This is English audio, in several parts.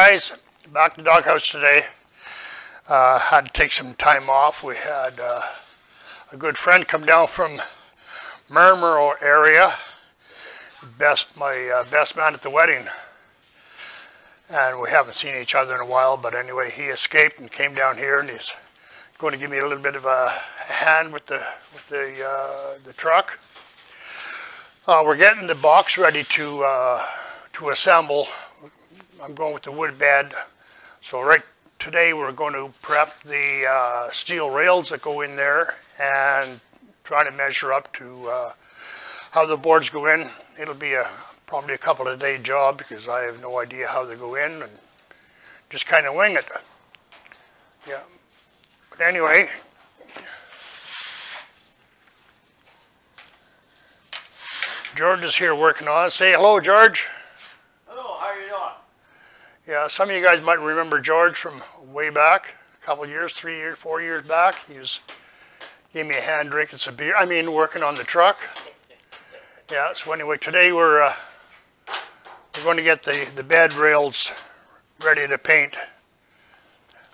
guys, back to doghouse today. Uh, had to take some time off. We had uh, a good friend come down from Marlborough area. Best, my uh, best man at the wedding. And we haven't seen each other in a while, but anyway, he escaped and came down here and he's going to give me a little bit of a hand with the, with the, uh, the truck. Uh, we're getting the box ready to, uh, to assemble. I'm going with the wood bed. So right today we're going to prep the uh, steel rails that go in there and try to measure up to uh, how the boards go in. It'll be a probably a couple of day job because I have no idea how they go in and just kind of wing it. Yeah. But anyway, George is here working on it. Say hello, George. Yeah, some of you guys might remember George from way back, a couple years, three years, four years back. He was gave me a hand drinking some beer. I mean, working on the truck. Yeah. So anyway, today we're uh, we're going to get the the bed rails ready to paint.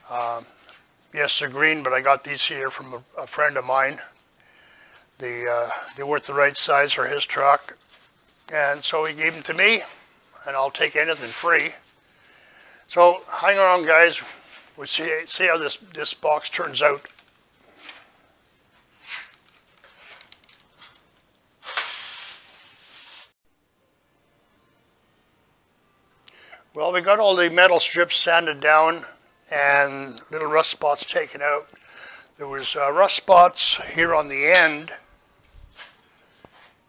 Um, yes, they're green, but I got these here from a, a friend of mine. The uh, they weren't the right size for his truck, and so he gave them to me, and I'll take anything free. So hang around guys, we'll see, see how this, this box turns out. Well, we got all the metal strips sanded down and little rust spots taken out. There was uh, rust spots here on the end.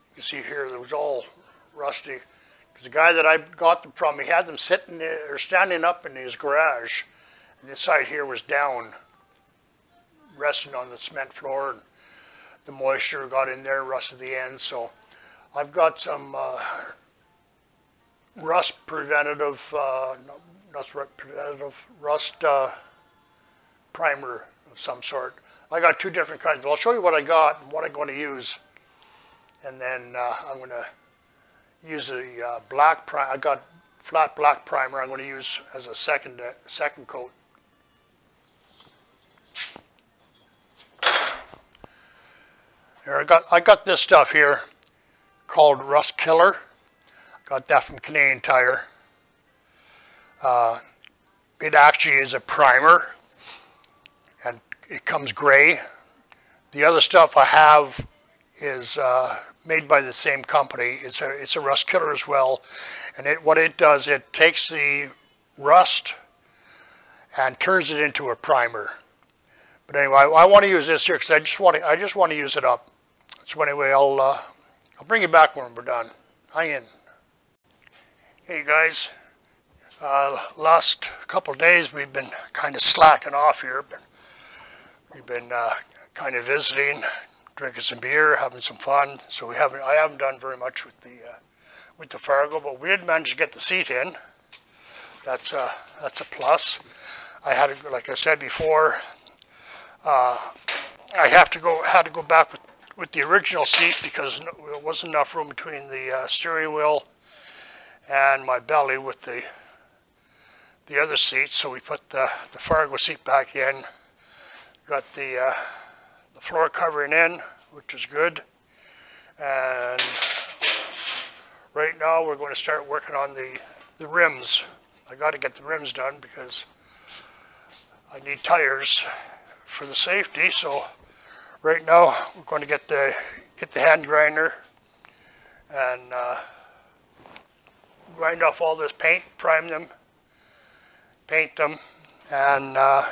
You can see here, there was all rusty. The guy that I got them from, he had them sitting or standing up in his garage, and this side here was down, resting on the cement floor, and the moisture got in there rusted the ends. So I've got some uh, rust preventative, uh, not preventative, rust uh, primer of some sort. I got two different kinds, but I'll show you what I got and what I'm going to use. And then uh, I'm going to use a uh, black primer. I got flat black primer I'm going to use as a second, uh, second coat. Here I got, I got this stuff here called Rust Killer. Got that from Canadian Tire. Uh, it actually is a primer and it comes gray. The other stuff I have is uh, made by the same company. It's a, it's a rust killer as well. And it, what it does, it takes the rust and turns it into a primer. But anyway, I, I want to use this here because I just want to, I just want to use it up. So anyway, I'll, uh, I'll bring you back when we're done. Hang in. Hey guys, uh, last couple days we've been kind of slacking off here, but we've been uh, kind of visiting, drinking some beer, having some fun. So we haven't, I haven't done very much with the uh, with the Fargo, but we did manage to get the seat in. That's a, that's a plus. I had, like I said before, uh, I have to go had to go back with, with the original seat because there wasn't enough room between the uh, steering wheel and my belly with the the other seat. So we put the, the Fargo seat back in. Got the uh, the floor covering in, which is good. And right now we're going to start working on the, the rims. I got to get the rims done because I need tires for the safety. So right now we're going to get the get the hand grinder and uh, grind off all this paint, prime them, paint them, and uh,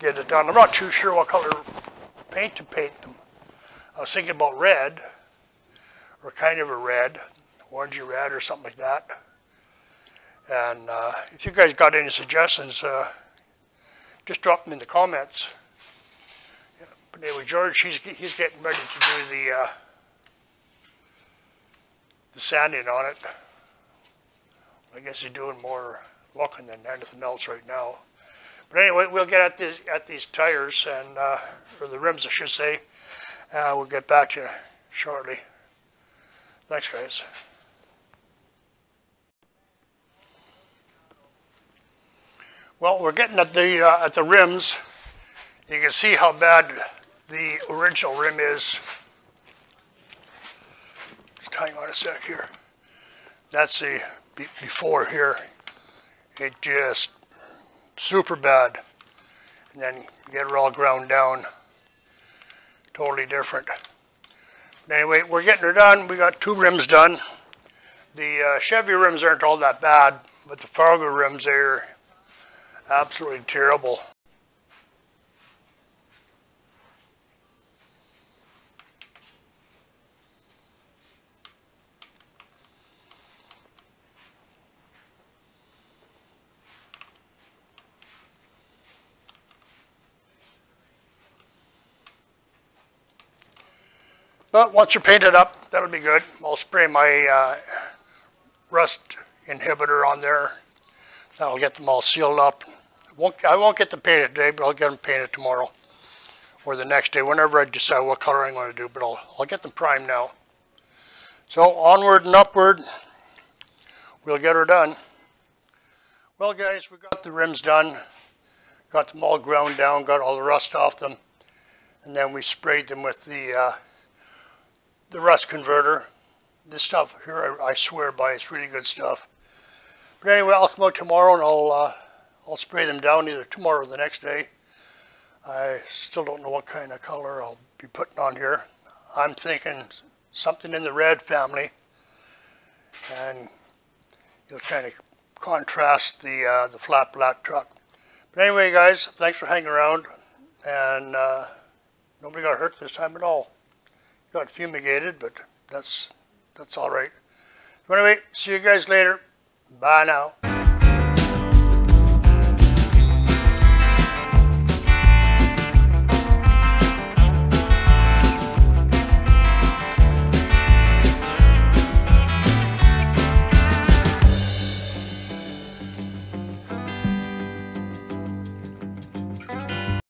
get it done. I'm not too sure what color paint to paint them. I was thinking about red, or kind of a red, orangey red or something like that. And uh, if you guys got any suggestions, uh, just drop them in the comments. Yeah, but anyway, George, he's, he's getting ready to do the, uh, the sanding on it. I guess he's doing more looking than anything else right now. But anyway, we'll get at these at these tires and uh, or the rims, I should say. Uh, we'll get back to you shortly. Thanks, guys. Well, we're getting at the uh, at the rims. You can see how bad the original rim is. Just hang on a sec here. That's the before here. It just super bad. And then get it all ground down. Totally different. But anyway, we're getting her done. We got two rims done. The uh, Chevy rims aren't all that bad, but the Fargo rims, they're absolutely terrible. But once you're painted up, that'll be good. I'll spray my uh, rust inhibitor on there. That'll get them all sealed up. Won't, I won't get them painted today, but I'll get them painted tomorrow or the next day, whenever I decide what color I'm going to do. But I'll, I'll get them primed now. So onward and upward, we'll get her done. Well, guys, we got the rims done. Got them all ground down, got all the rust off them. And then we sprayed them with the, uh, the rust converter this stuff here, I, I, swear by, it's really good stuff. But anyway, I'll come out tomorrow and I'll, uh, I'll spray them down either tomorrow or the next day. I still don't know what kind of color I'll be putting on here. I'm thinking something in the red family and you'll kind of contrast the, uh, the flat black truck. But anyway, guys, thanks for hanging around and uh, nobody got hurt this time at all. Got fumigated, but that's that's all right. Anyway, see you guys later. Bye now.